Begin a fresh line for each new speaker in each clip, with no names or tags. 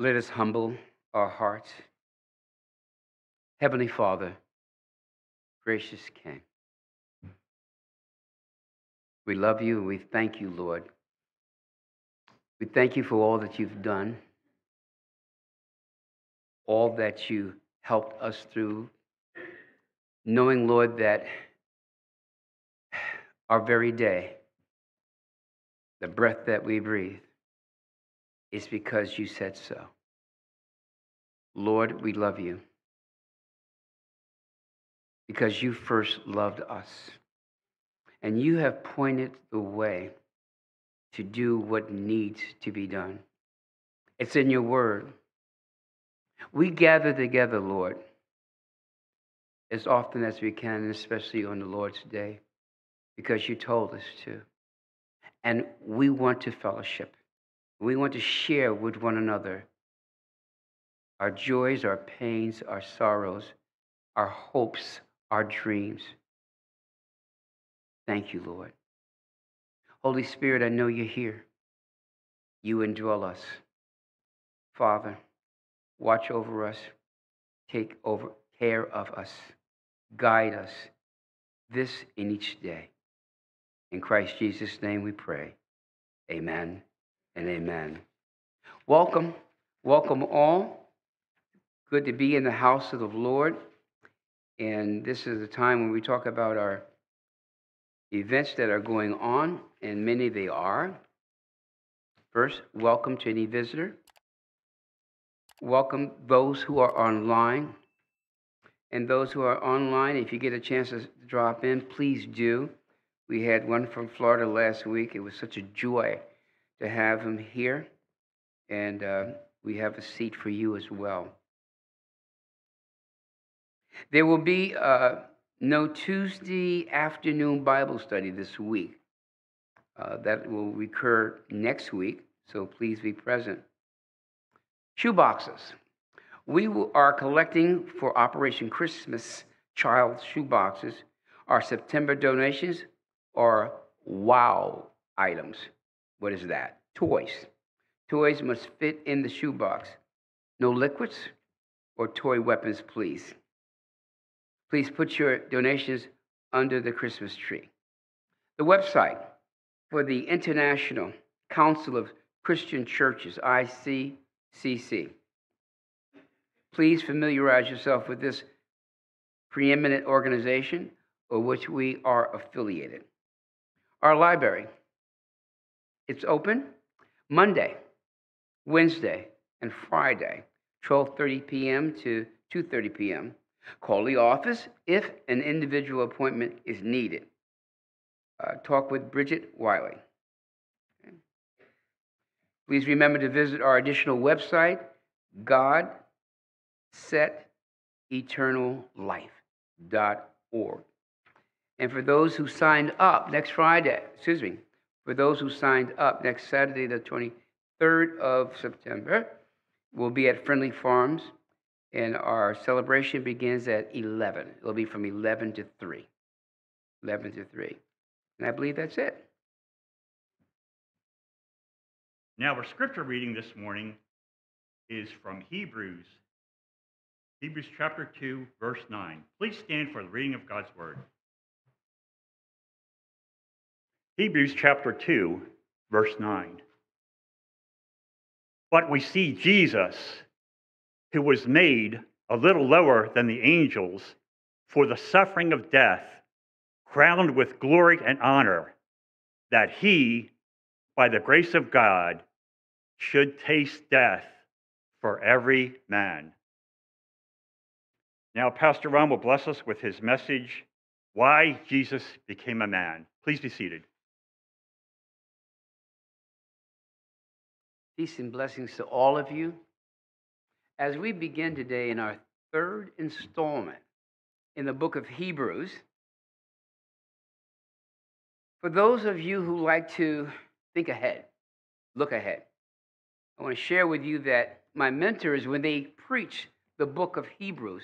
Let us humble our hearts. Heavenly Father, gracious King, we love you and we thank you, Lord. We thank you for all that you've done, all that you helped us through, knowing, Lord, that our very day, the breath that we breathe, is because you said so. Lord, we love you because you first loved us. And you have pointed the way to do what needs to be done. It's in your word. We gather together, Lord, as often as we can, especially on the Lord's Day, because you told us to. And we want to fellowship. We want to share with one another our joys, our pains, our sorrows, our hopes, our dreams. Thank you, Lord. Holy Spirit, I know you're here. You indwell us. Father, watch over us, take over care of us, guide us this in each day. In Christ Jesus' name we pray. Amen and amen. Welcome, welcome all. Good to be in the house of the Lord. And this is the time when we talk about our events that are going on, and many they are. First, welcome to any visitor. Welcome those who are online. And those who are online, if you get a chance to drop in, please do. We had one from Florida last week. It was such a joy to have him here. And uh, we have a seat for you as well. There will be uh, no Tuesday afternoon Bible study this week. Uh, that will recur next week, so please be present. Shoe boxes. We are collecting for Operation Christmas Child shoe boxes. Our September donations are wow items. What is that? Toys. Toys must fit in the shoebox. No liquids or toy weapons, please. Please put your donations under the Christmas tree. The website for the International Council of Christian Churches, ICCC. Please familiarize yourself with this preeminent organization of which we are affiliated. Our library, it's open Monday, Wednesday, and Friday, 12:30 p.m. to 2:30 p.m. Call the office if an individual appointment is needed. Uh, talk with Bridget Wiley. Okay. Please remember to visit our additional website, God Set Eternal GodSetEternalLife.org. And for those who signed up next Friday, excuse me, for those who signed up next Saturday, the 23rd of September, we'll be at Friendly Farms and our celebration begins at 11. It'll be from 11 to 3. 11 to 3. And I believe that's it.
Now, our scripture reading this morning is from Hebrews. Hebrews chapter 2, verse 9. Please stand for the reading of God's word. Hebrews chapter 2, verse 9. But we see Jesus who was made a little lower than the angels for the suffering of death, crowned with glory and honor, that he, by the grace of God, should taste death for every man. Now, Pastor Ron will bless us with his message Why Jesus Became a Man. Please be seated.
Peace and blessings to all of you as we begin today in our third installment in the book of Hebrews, for those of you who like to think ahead, look ahead, I want to share with you that my mentors, when they preach the book of Hebrews,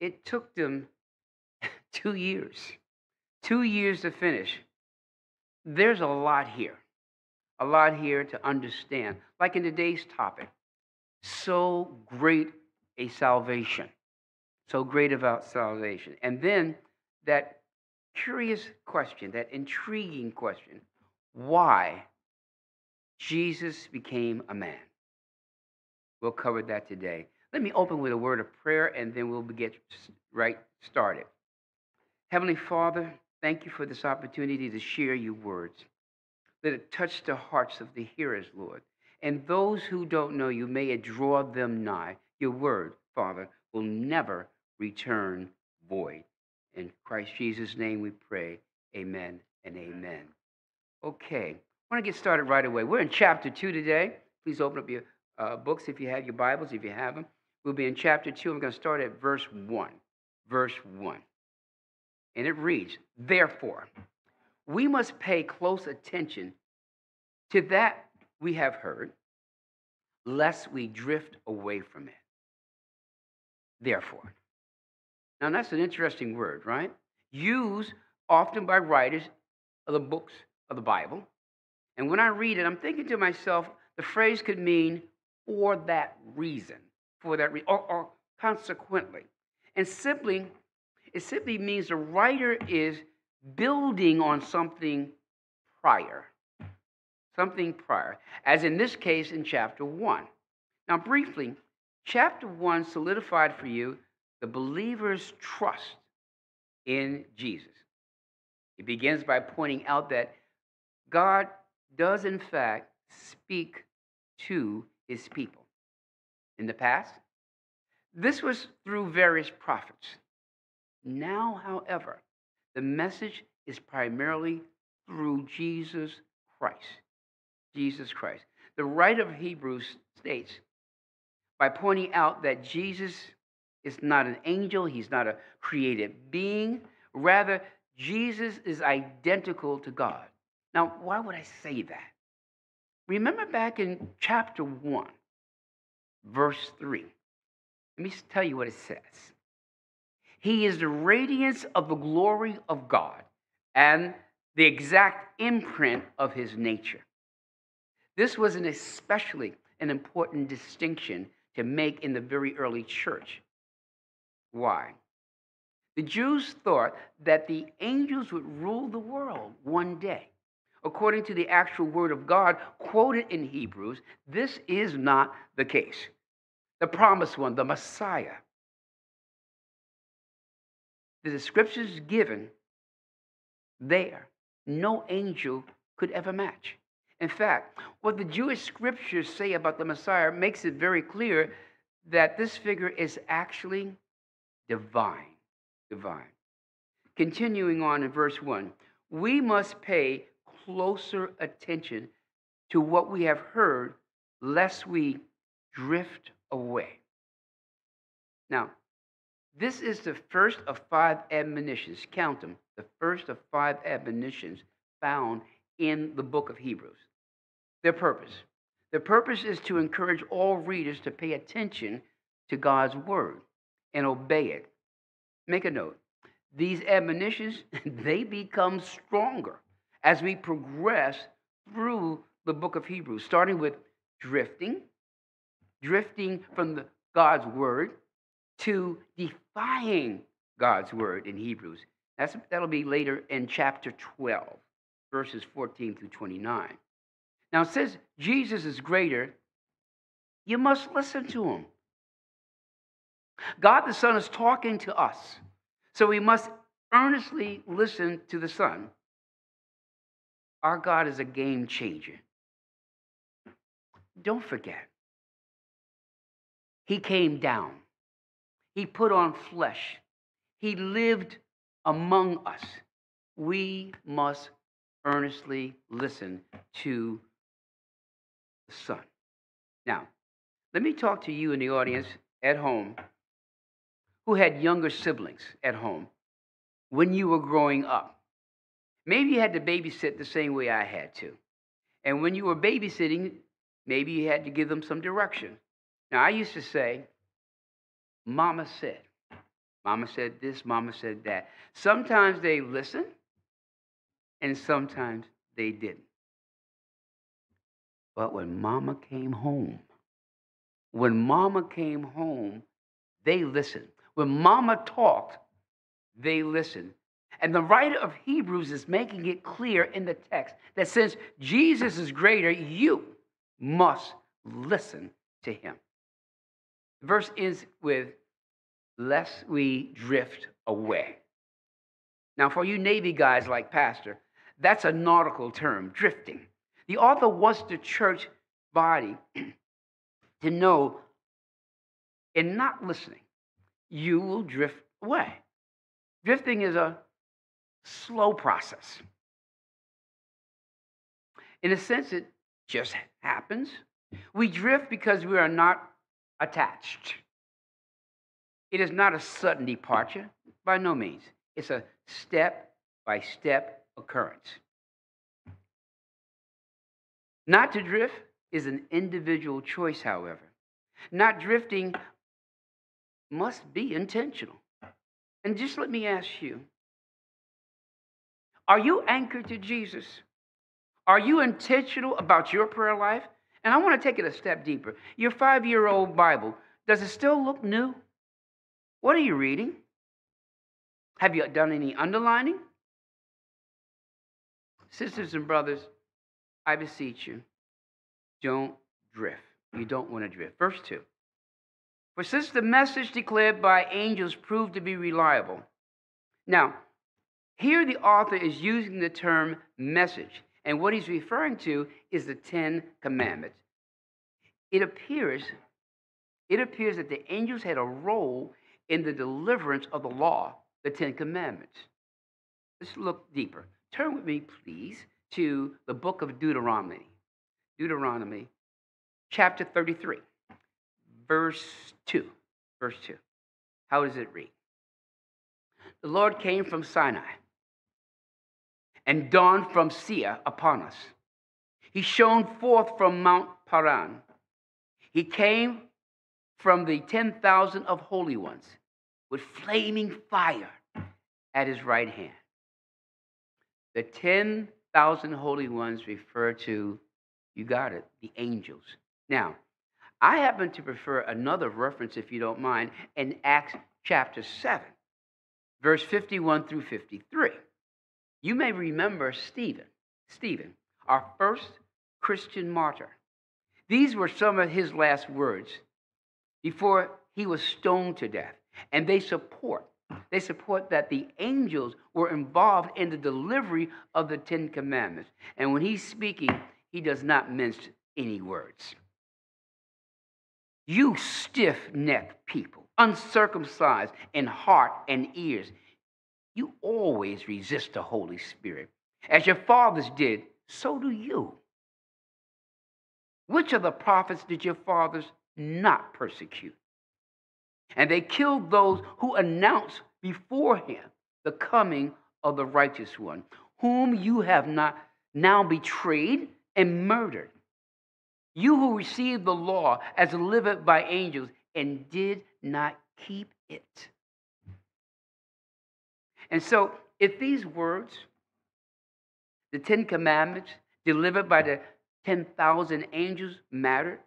it took them two years, two years to finish. There's a lot here, a lot here to understand, like in today's topic so great a salvation. So great about salvation. And then that curious question, that intriguing question why Jesus became a man. We'll cover that today. Let me open with a word of prayer and then we'll get right started. Heavenly Father, thank you for this opportunity to share your words. Let it touch the hearts of the hearers, Lord. And those who don't know you, may it draw them nigh. Your word, Father, will never return void. In Christ Jesus' name we pray. Amen and amen. Okay, I want to get started right away. We're in chapter 2 today. Please open up your uh, books if you have your Bibles, if you have them. We'll be in chapter 2. I'm going to start at verse 1. Verse 1. And it reads Therefore, we must pay close attention to that we have heard, lest we drift away from it. Therefore. Now, that's an interesting word, right? Used often by writers of the books of the Bible. And when I read it, I'm thinking to myself, the phrase could mean for that reason, for that reason, or, or consequently. And simply, it simply means the writer is building on something prior. Something prior, as in this case in chapter 1. Now, briefly, chapter 1 solidified for you the believer's trust in Jesus. It begins by pointing out that God does, in fact, speak to his people. In the past, this was through various prophets. Now, however, the message is primarily through Jesus Christ. Jesus Christ. The writer of Hebrews states by pointing out that Jesus is not an angel, he's not a created being. Rather, Jesus is identical to God. Now, why would I say that? Remember back in chapter 1, verse 3. Let me tell you what it says. He is the radiance of the glory of God and the exact imprint of his nature. This was an especially an important distinction to make in the very early church. Why? The Jews thought that the angels would rule the world one day. According to the actual word of God quoted in Hebrews, this is not the case. The promised one, the Messiah, the descriptions given there, no angel could ever match. In fact, what the Jewish scriptures say about the Messiah makes it very clear that this figure is actually divine. Divine. Continuing on in verse 1, we must pay closer attention to what we have heard, lest we drift away. Now, this is the first of five admonitions, count them, the first of five admonitions found in the book of Hebrews. Their purpose. The purpose is to encourage all readers to pay attention to God's word and obey it. Make a note. These admonitions, they become stronger as we progress through the book of Hebrews, starting with drifting, drifting from the, God's word to defying God's word in Hebrews. That's, that'll be later in chapter 12, verses 14 through 29. Now it says Jesus is greater. You must listen to him. God the Son is talking to us. So we must earnestly listen to the Son. Our God is a game changer. Don't forget, He came down, He put on flesh, He lived among us. We must earnestly listen to the Son. Now, let me talk to you in the audience at home who had younger siblings at home when you were growing up. Maybe you had to babysit the same way I had to. And when you were babysitting, maybe you had to give them some direction. Now, I used to say, Mama said. Mama said this, Mama said that. Sometimes they listened, and sometimes they didn't. But when Mama came home, When mama came home, they listened. When mama talked, they listened. And the writer of Hebrews is making it clear in the text that since Jesus is greater, you must listen to him. The verse ends with, lest we drift away. Now, for you Navy guys like Pastor, that's a nautical term, drifting. The author wants the church body to know in not listening, you will drift away. Drifting is a slow process. In a sense, it just happens. We drift because we are not attached. It is not a sudden departure, by no means. It's a step by step occurrence. Not to drift is an individual choice, however. Not drifting must be intentional. And just let me ask you are you anchored to Jesus? Are you intentional about your prayer life? And I want to take it a step deeper. Your five year old Bible, does it still look new? What are you reading? Have you done any underlining? Sisters and brothers, I beseech you, don't drift. You don't want to drift. Verse 2. For since the message declared by angels proved to be reliable. Now, here the author is using the term message, and what he's referring to is the Ten Commandments. It appears, it appears that the angels had a role in the deliverance of the law, the Ten Commandments. Let's look deeper. Turn with me, please, to the book of Deuteronomy. Deuteronomy, chapter 33, verse 2. Verse 2. How does it read? The Lord came from Sinai and dawned from Seir upon us. He shone forth from Mount Paran. He came from the 10,000 of holy ones with flaming fire at his right hand. The 10,000 holy ones refer to, you got it, the angels. Now, I happen to prefer another reference, if you don't mind, in Acts chapter 7, verse 51 through 53. You may remember Stephen, Stephen, our first Christian martyr. These were some of his last words before he was stoned to death. And they support, they support that the angels were involved in the delivery of the Ten Commandments. And when he's speaking, he does not mince any words. You stiff necked people, uncircumcised in heart and ears, you always resist the Holy Spirit. As your fathers did, so do you. Which of the prophets did your fathers not persecute? And they killed those who announced beforehand the coming of the righteous one, whom you have not now betrayed and murdered. You who received the law as delivered by angels and did not keep it. And so, if these words, the Ten Commandments delivered by the 10,000 angels, mattered,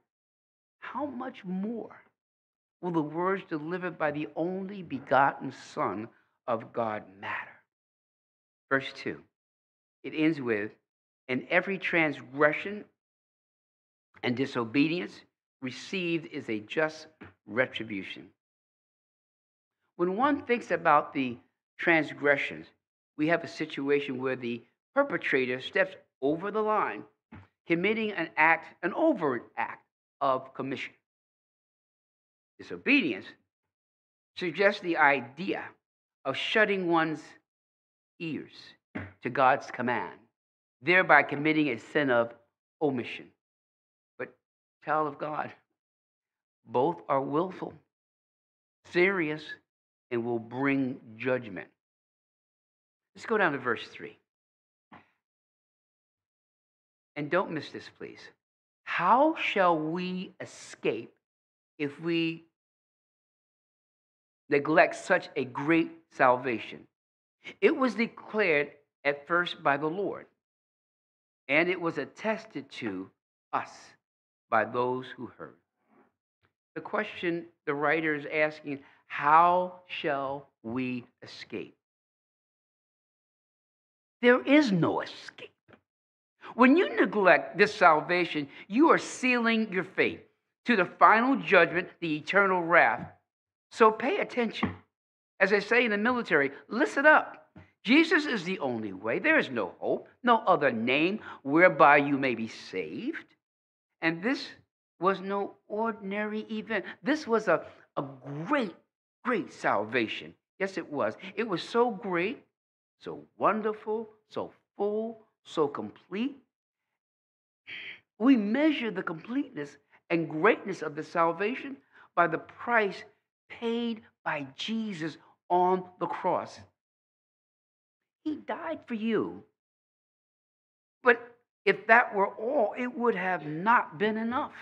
how much more will the words delivered by the only begotten Son of God matter? Verse 2, it ends with, And every transgression and disobedience received is a just retribution. When one thinks about the transgressions, we have a situation where the perpetrator steps over the line, committing an act, an overt act of commission. Disobedience suggests the idea of shutting one's ears to God's command, thereby committing a sin of omission. But, child of God, both are willful, serious, and will bring judgment. Let's go down to verse 3. And don't miss this, please. How shall we escape if we neglect such a great salvation? It was declared at first by the Lord, and it was attested to us by those who heard. the question the writer is asking how shall we escape? There is no escape. When you neglect this salvation, you are sealing your fate to the final judgment, the eternal wrath. So pay attention. As I say in the military, listen up. Jesus is the only way. There is no hope, no other name whereby you may be saved. And this was no ordinary event. This was a, a great, great salvation. Yes, it was. It was so great, so wonderful, so full, so complete. We measure the completeness and greatness of the salvation by the price paid by Jesus on the cross. He died for you. But if that were all, it would have not been enough.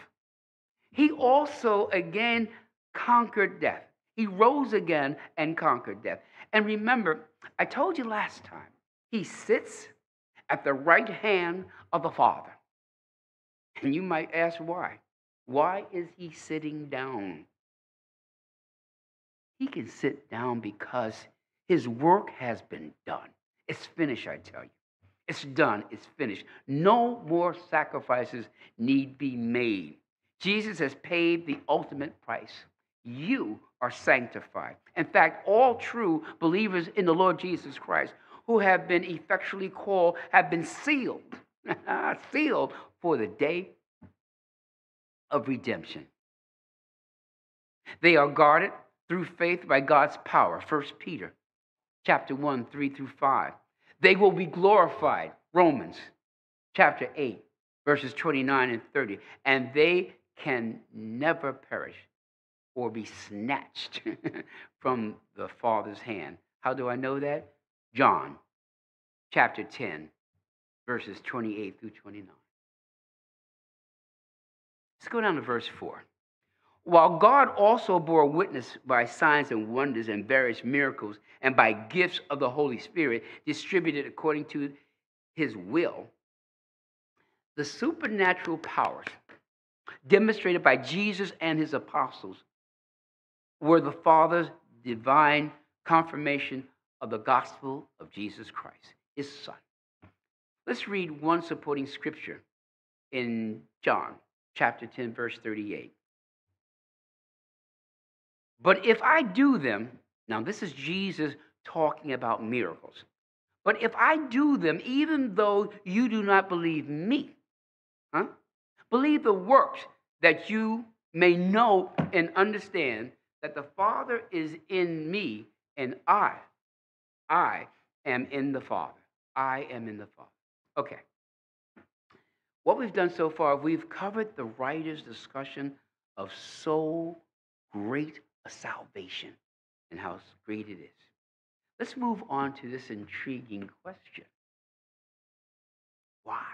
He also again conquered death. He rose again and conquered death. And remember, I told you last time, he sits at the right hand of the Father. And you might ask why. Why is he sitting down? He can sit down because his work has been done. It's finished, I tell you. It's done, it's finished. No more sacrifices need be made. Jesus has paid the ultimate price. You are sanctified. In fact, all true believers in the Lord Jesus Christ who have been effectually called have been sealed, sealed for the day of redemption. They are guarded through faith by God's power. 1 Peter chapter 1, 3 through 5. They will be glorified. Romans chapter 8, verses 29 and 30. And they can never perish or be snatched from the Father's hand. How do I know that? John chapter 10, verses 28 through 29. Let's go down to verse 4. While God also bore witness by signs and wonders and various miracles and by gifts of the Holy Spirit distributed according to his will, the supernatural powers demonstrated by Jesus and his apostles were the Father's divine confirmation of the gospel of Jesus Christ, his Son. Let's read one supporting scripture in John chapter 10, verse 38. But if I do them, now this is Jesus talking about miracles. But if I do them, even though you do not believe me, huh? Believe the works that you may know and understand that the Father is in me and I, I am in the Father. I am in the Father. Okay. What we've done so far, we've covered the writer's discussion of so great a salvation and how great it is. Let's move on to this intriguing question Why?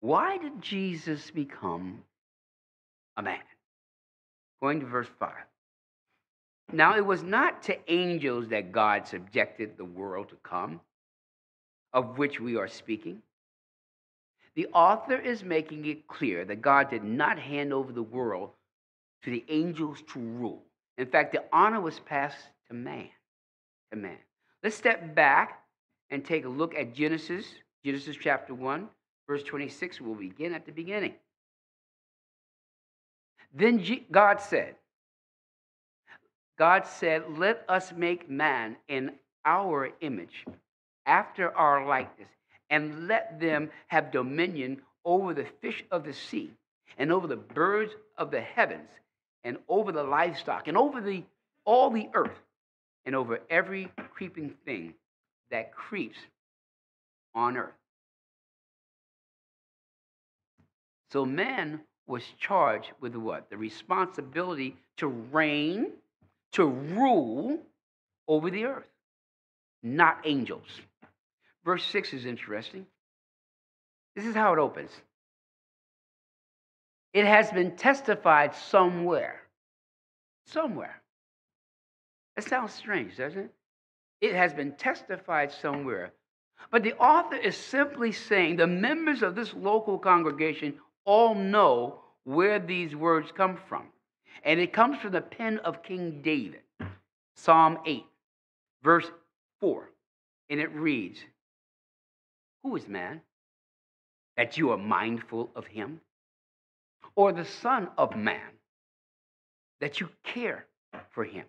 Why did Jesus become a man? Going to verse 5. Now, it was not to angels that God subjected the world to come, of which we are speaking. The author is making it clear that God did not hand over the world to the angels to rule. In fact, the honor was passed to man. To man. Let's step back and take a look at Genesis, Genesis chapter 1, verse 26. We'll begin at the beginning. Then God said, God said, Let us make man in our image, after our likeness, and let them have dominion over the fish of the sea, and over the birds of the heavens, and over the livestock, and over the all the earth, and over every creeping thing that creeps on earth. So man was charged with what? The responsibility to reign, to rule over the earth, not angels. Verse 6 is interesting. This is how it opens. It has been testified somewhere. Somewhere. That sounds strange, doesn't it? It has been testified somewhere. But the author is simply saying the members of this local congregation all know where these words come from. And it comes from the pen of King David, Psalm 8, verse 4. And it reads Who is man that you are mindful of him? Or the Son of Man that you care for him?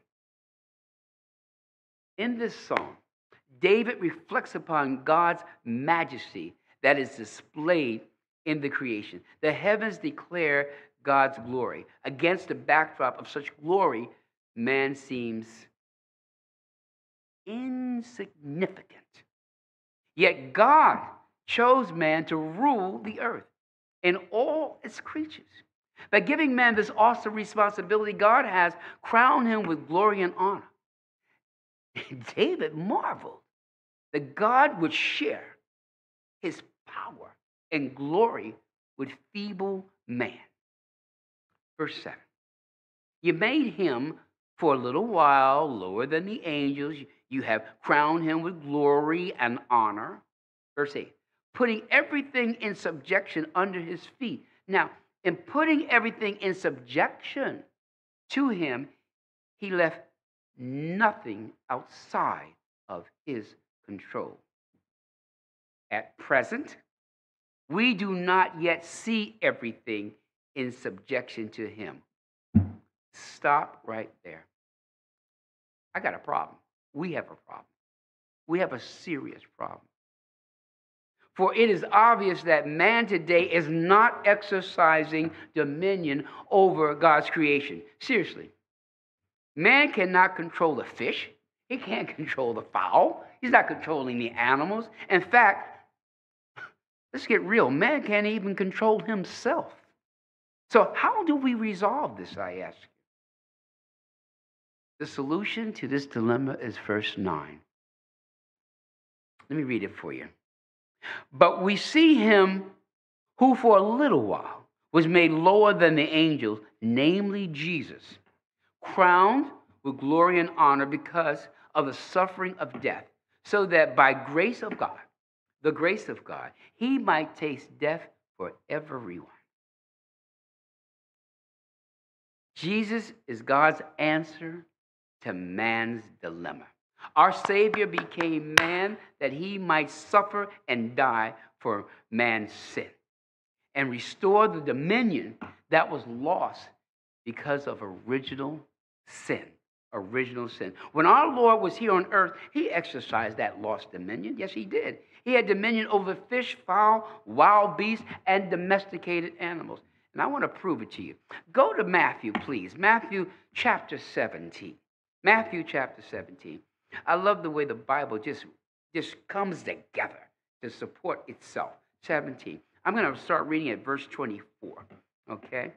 In this psalm, David reflects upon God's majesty that is displayed in the creation. The heavens declare God's glory. Against the backdrop of such glory, man seems insignificant. Yet God chose man to rule the earth and all its creatures. By giving man this awesome responsibility, God has crowned him with glory and honor. David marveled that God would share his power and glory with feeble man. Verse 7 You made him for a little while lower than the angels. You have crowned him with glory and honor. Verse 8 Putting everything in subjection under his feet. Now, in putting everything in subjection to him, he left nothing outside of his control. At present, we do not yet see everything in subjection to him. Stop right there. I got a problem. We have a problem. We have a serious problem. For it is obvious that man today is not exercising dominion over God's creation. Seriously. Man cannot control the fish, he can't control the fowl, he's not controlling the animals. In fact, let's get real man can't even control himself. So, how do we resolve this, I ask you? The solution to this dilemma is verse 9. Let me read it for you. But we see him who for a little while was made lower than the angels, namely Jesus, crowned with glory and honor because of the suffering of death, so that by grace of God, the grace of God, he might taste death for everyone. Jesus is God's answer to man's dilemma. Our Savior became man that he might suffer and die for man's sin and restore the dominion that was lost because of original sin. Original sin. When our Lord was here on earth, he exercised that lost dominion. Yes, he did. He had dominion over fish, fowl, wild beasts, and domesticated animals. And I want to prove it to you. Go to Matthew, please. Matthew chapter 17. Matthew chapter 17. I love the way the Bible just, just comes together to support itself. 17. I'm going to start reading at verse 24. Okay?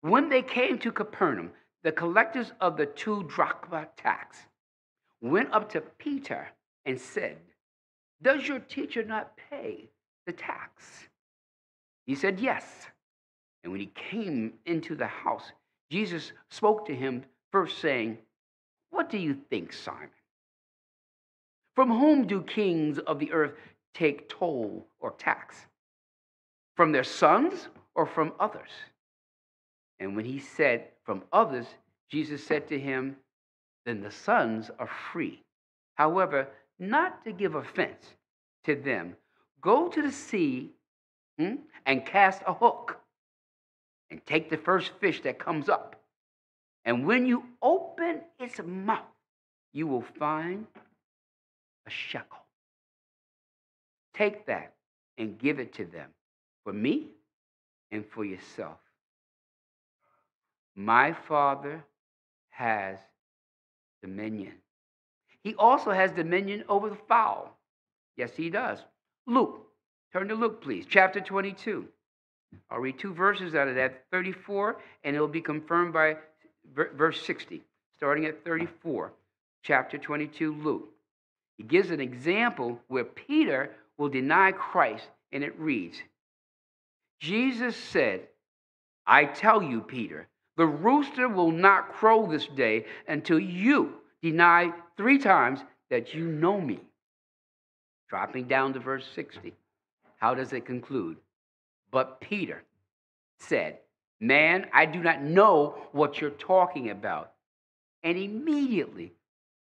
When they came to Capernaum, the collectors of the two drachma tax went up to Peter and said, Does your teacher not pay the tax? He said, Yes. And when he came into the house, Jesus spoke to him first, saying, What do you think, Simon? From whom do kings of the earth take toll or tax? From their sons or from others? And when he said, From others, Jesus said to him, Then the sons are free. However, not to give offense to them, go to the sea hmm, and cast a hook and take the first fish that comes up. And when you open its mouth, you will find a shekel. Take that and give it to them for me and for yourself. My Father has dominion. He also has dominion over the fowl. Yes, he does. Luke, turn to Luke, please, chapter 22. I'll read two verses out of that 34, and it'll be confirmed by verse 60, starting at 34, chapter 22, Luke. He gives an example where Peter will deny Christ, and it reads Jesus said, I tell you, Peter, the rooster will not crow this day until you deny three times that you know me. Dropping down to verse 60. How does it conclude? But Peter said, Man, I do not know what you're talking about. And immediately,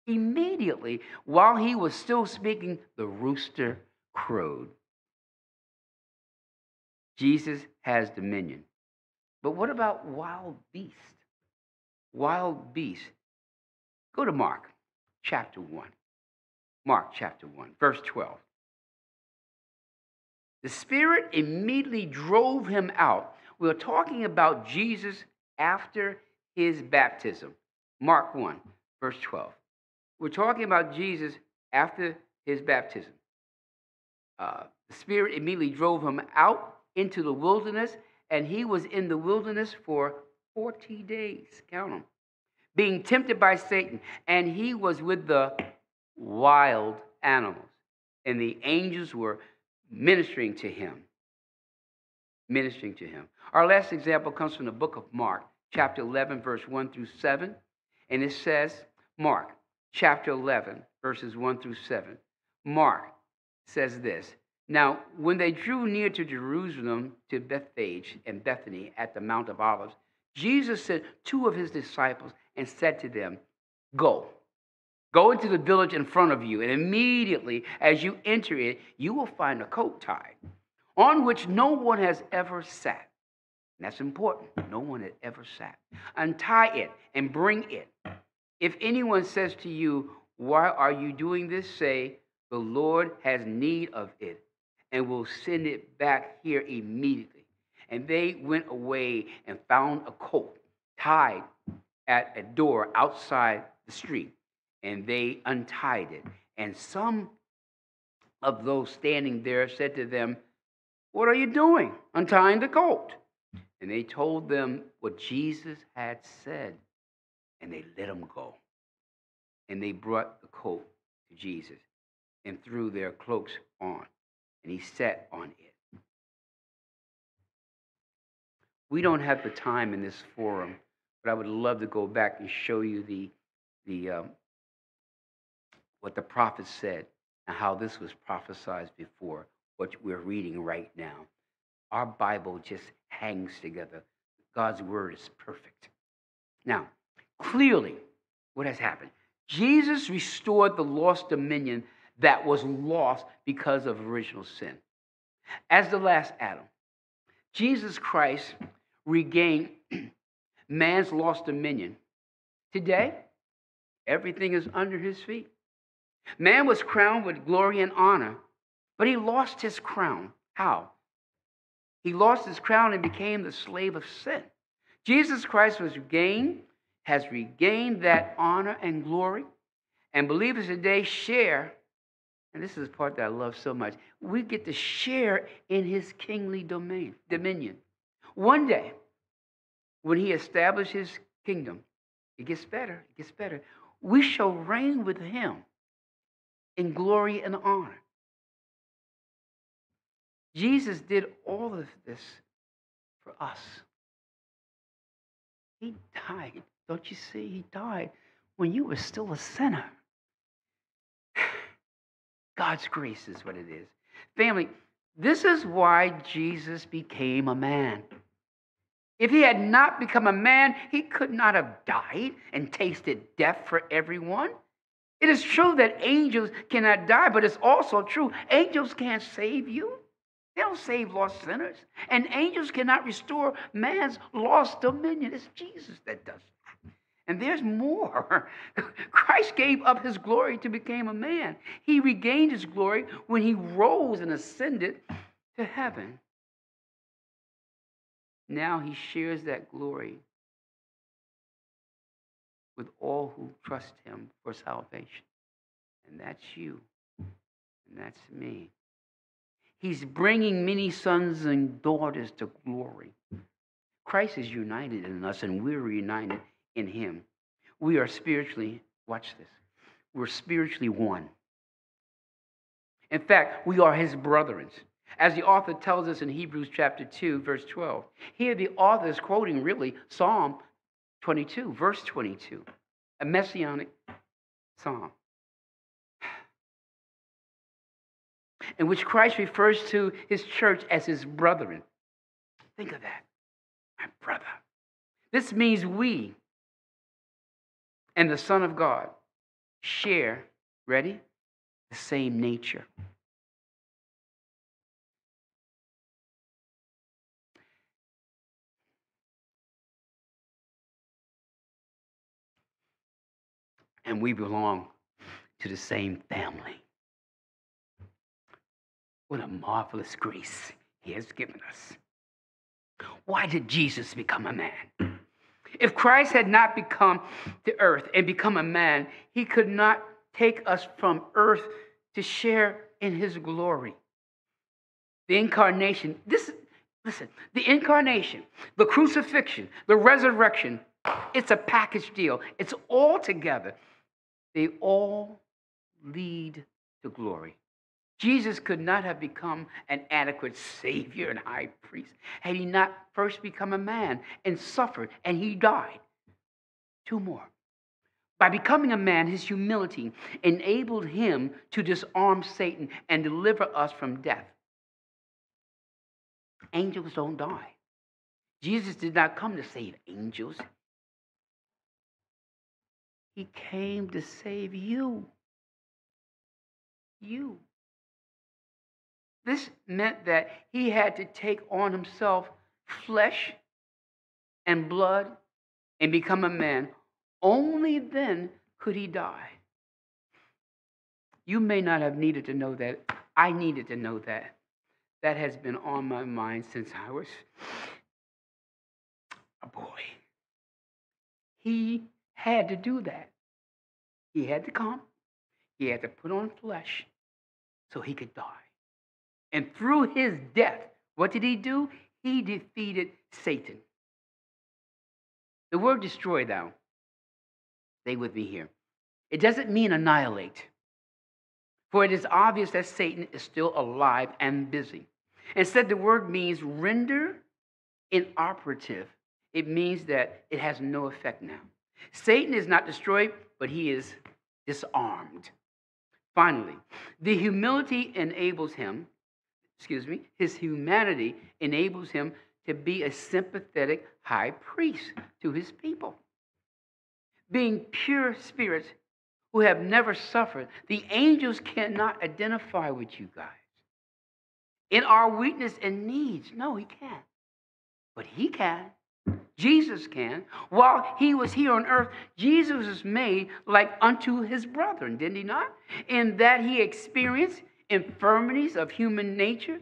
immediately, while he was still speaking, the rooster crowed. Jesus has dominion. But what about wild beasts? Wild beasts. Go to Mark chapter 1. Mark chapter 1, verse 12. The Spirit immediately drove him out. We're talking about Jesus after his baptism. Mark 1, verse 12. We're talking about Jesus after his baptism. Uh, the Spirit immediately drove him out into the wilderness, and he was in the wilderness for 40 days. Count them. Being tempted by Satan, and he was with the wild animals, and the angels were ministering to him. Ministering to him. Our last example comes from the book of Mark, chapter 11, verse 1 through 7. And it says, Mark, chapter 11, verses 1 through 7. Mark says this Now, when they drew near to Jerusalem, to Bethphage and Bethany at the Mount of Olives, Jesus sent two of his disciples and said to them, Go Go into the village in front of you, and immediately as you enter it, you will find a coat tied on which no one has ever sat. And that's important. No one had ever sat. Untie it and bring it. If anyone says to you, Why are you doing this? say, The Lord has need of it, and will send it back here immediately. And they went away and found a coat tied at a door outside the street and they untied it. And some of those standing there said to them, What are you doing? Untying the coat. And they told them what Jesus had said, and they let him go. And they brought the coat to Jesus and threw their cloaks on, and he sat on it. We don't have the time in this forum, but I would love to go back and show you the, the um, what the prophet said and how this was prophesied before, what we're reading right now. Our Bible just hangs together. God's word is perfect. Now, clearly, what has happened? Jesus restored the lost dominion that was lost because of original sin. As the last Adam, Jesus Christ regained man's lost dominion. Today, everything is under his feet. Man was crowned with glory and honor, but he lost his crown. How? He lost his crown and became the slave of sin. Jesus Christ was regained, has regained that honor and glory, and believers today share, and this is the part that I love so much, we get to share in his kingly domain, dominion. One day, when he establishes his kingdom, it gets better, it gets better. We shall reign with him in glory and honor. Jesus did all of this for us. He died. Don't you see? He died when you were still a sinner. God's grace is what it is. Family, this is why Jesus became a man. If he had not become a man, he could not have died and tasted death for everyone. It is true that angels cannot die, but it's also true angels can't save you. They don't save lost sinners. And angels cannot restore man's lost dominion. It's Jesus that does that. And there's more. Christ gave up his glory to become a man. He regained his glory when he rose and ascended to heaven. Now he shares that glory with all who trust him for salvation. And that's you. And that's me. He's bringing many sons and daughters to glory. Christ is united in us, and we're united in him. We are spiritually, watch this, we're spiritually one. In fact, we are his brethren. As the author tells us in Hebrews chapter 2, verse 12. Here, the author is quoting really Psalm 22, verse 22, a messianic psalm, in which Christ refers to his church as his brethren. Think of that. My brother. This means we and the Son of God share, ready, the same nature. And we belong to the same family. What a marvelous grace he has given us. Why did Jesus become a man? If Christ had not become the earth and become a man, he could not take us from earth to share in his glory. The incarnation, this listen, the incarnation, the crucifixion, the resurrection, it's a package deal. It's all together. They all lead to glory. Jesus could not have become an adequate Savior and high priest had he not first become a man and suffered and he died. Two more. By becoming a man, his humility enabled him to disarm Satan and deliver us from death. Angels don't die. Jesus did not come to save angels, he came to save you. You. This meant that he had to take on himself flesh and blood and become a man. Only then could he die. You may not have needed to know that. I needed to know that. That has been on my mind since I was a boy. He had to do that. He had to come, he had to put on flesh so he could die. And through his death, what did he do? He defeated Satan. The word destroy, thou, stay with me here. It doesn't mean annihilate, for it is obvious that Satan is still alive and busy. Instead, the word means render inoperative. It means that it has no effect now. Satan is not destroyed, but he is disarmed. Finally, the humility enables him excuse me, his humanity enables him to be a sympathetic high priest to his people. Being pure spirits who have never suffered, the angels cannot identify with you guys. In our weakness and needs, no, he can't. But he can. Jesus can. While he was here on earth, Jesus was made like unto his brethren, didn't he not? In that he experienced infirmities of human nature.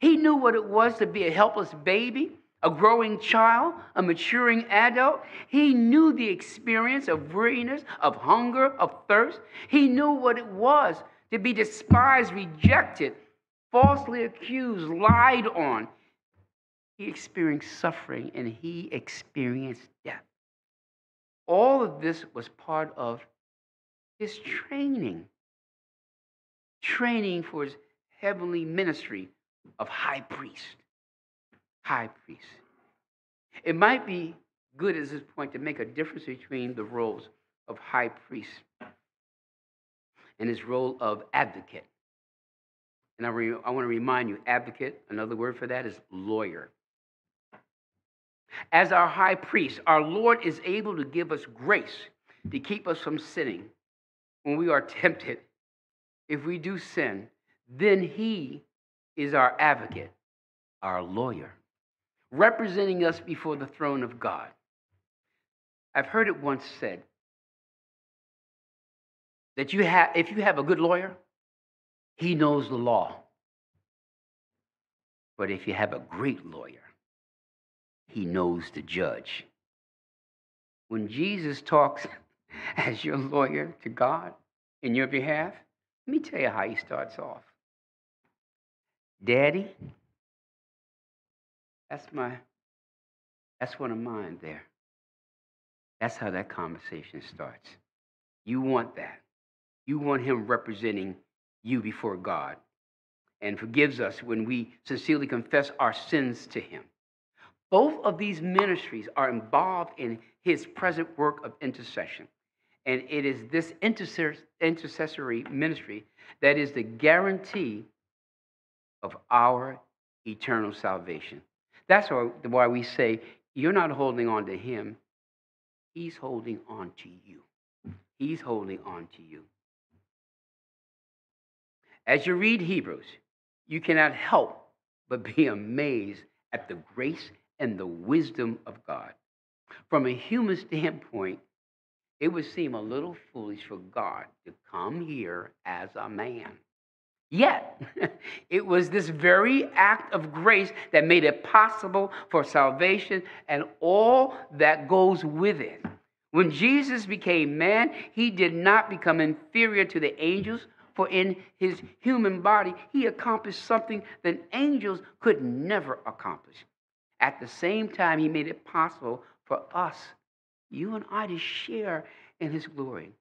He knew what it was to be a helpless baby, a growing child, a maturing adult. He knew the experience of weariness, of hunger, of thirst. He knew what it was to be despised, rejected, falsely accused, lied on. He experienced suffering and he experienced death. All of this was part of his training training for his heavenly ministry of high priest. High priest. It might be good at this point to make a difference between the roles of high priest and his role of advocate. And I, re- I want to remind you advocate, another word for that is lawyer. As our high priest, our Lord is able to give us grace to keep us from sinning when we are tempted if we do sin, then he is our advocate, our lawyer, representing us before the throne of God. I've heard it once said that you have, if you have a good lawyer, he knows the law. But if you have a great lawyer, he knows the judge. When Jesus talks as your lawyer to God in your behalf, let me tell you how he starts off. Daddy, that's my, that's one of mine there. That's how that conversation starts. You want that. You want him representing you before God and forgives us when we sincerely confess our sins to him. Both of these ministries are involved in his present work of intercession. And it is this intercessory ministry that is the guarantee of our eternal salvation. That's why we say, you're not holding on to him, he's holding on to you. He's holding on to you. As you read Hebrews, you cannot help but be amazed at the grace and the wisdom of God. From a human standpoint, it would seem a little foolish for God to come here as a man. Yet, it was this very act of grace that made it possible for salvation and all that goes with it. When Jesus became man, he did not become inferior to the angels, for in his human body, he accomplished something that angels could never accomplish. At the same time, he made it possible for us, you and I, to share in his glory.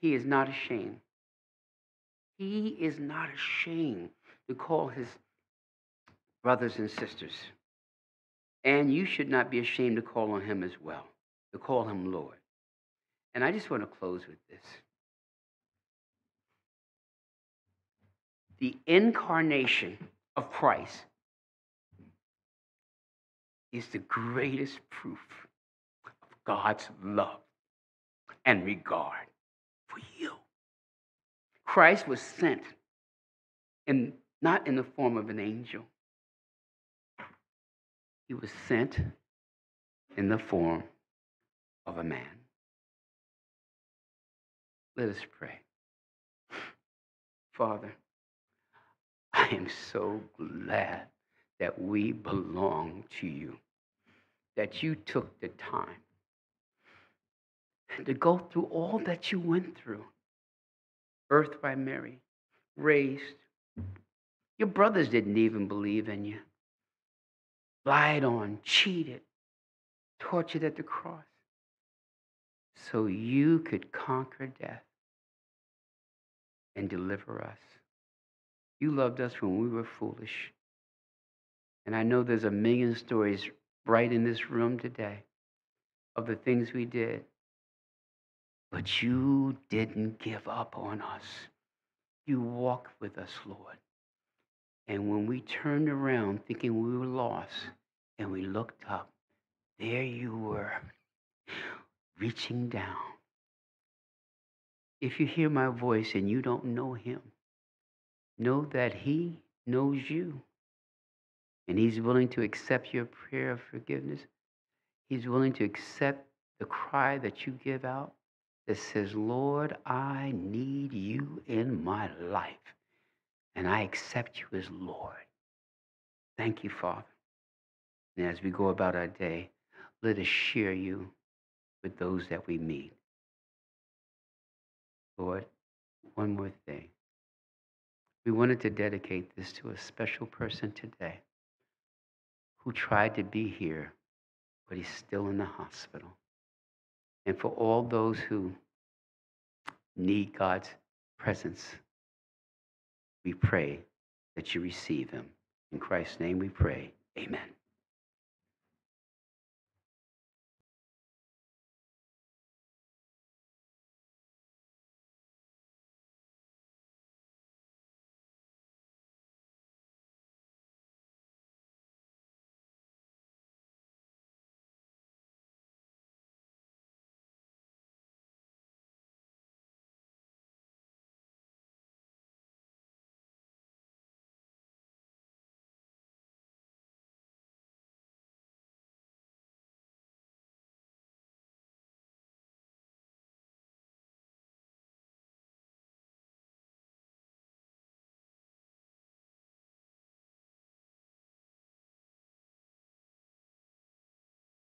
He is not ashamed. He is not ashamed to call his brothers and sisters. And you should not be ashamed to call on him as well, to call him Lord. And I just want to close with this. The incarnation of Christ is the greatest proof of God's love and regard for you. Christ was sent in not in the form of an angel. He was sent in the form of a man. Let us pray. Father, I am so glad that we belong to you, that you took the time to go through all that you went through. Birthed by Mary, raised. Your brothers didn't even believe in you. Lied on, cheated, tortured at the cross. So you could conquer death and deliver us. You loved us when we were foolish. And I know there's a million stories right in this room today of the things we did. But you didn't give up on us. You walked with us, Lord. And when we turned around thinking we were lost and we looked up, there you were, reaching down. If you hear my voice and you don't know him, know that he knows you and He's willing to accept your prayer of forgiveness. He's willing to accept the cry that you give out that says, Lord, I need you in my life, and I accept you as Lord. Thank you, Father. And as we go about our day, let us share you with those that we meet. Lord, one more thing. We wanted to dedicate this to a special person today who tried to be here, but he's still in the hospital. And for all those who need God's presence, we pray that you receive him. In Christ's name we pray. Amen.